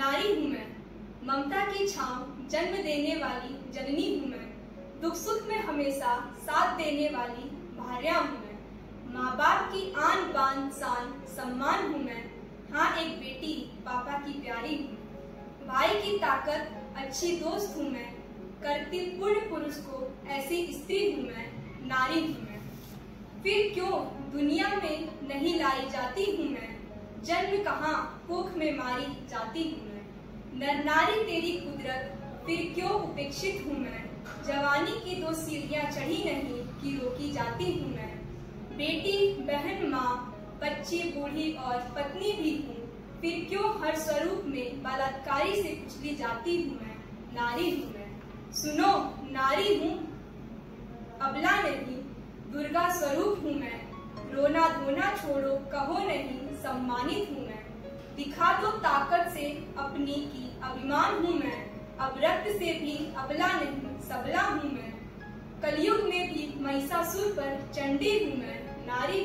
नारी हूँ मैं। ममता की छांव जन्म देने वाली जननी हूँ मैं। दुख सुख में हमेशा साथ देने वाली भार्या हूँ मैं। माँ बाप की आन बान शान सम्मान हूँ मैं। हाँ एक बेटी, पापा की प्यारी हूँ भाई की ताकत, अच्छी दोस्त हूँ मैं। करती पूर्ण पुरुष को ऐसी स्त्री हूँ मैं, नारी हूँ मैं। फिर क्यों दुनिया में नहीं लाई जाती हूँ मैं? जन्म कहाँ, कोख में मारी जाती हूँ मैं। नर नारी तेरी कुदरत, फिर क्यों उपेक्षित हूँ मैं? जवानी की दो सीढ़ियाँ चढ़ी नहीं कि रोकी जाती हूँ मैं। बेटी, बहन, माँ, बच्ची, बूढ़ी और पत्नी भी हूँ। फिर क्यों हर स्वरूप में बलात्कारी से कुचली जाती हूँ मैं? नारी हूँ मैं। सुनो, नारी हूँ, अबला नहीं, दुर्गा स्वरूप हूँ रोना धोना छोड़ो, कहो नहीं, सम्मानित हूँ मैं। दिखा दो ताकत से अपनी की, अभिमान हूँ मैं। अब रक्त से भी अबला नहीं, सबला हूँ मैं। कलयुग में भी महिषासुर पर चंडी हूँ मैं, नारी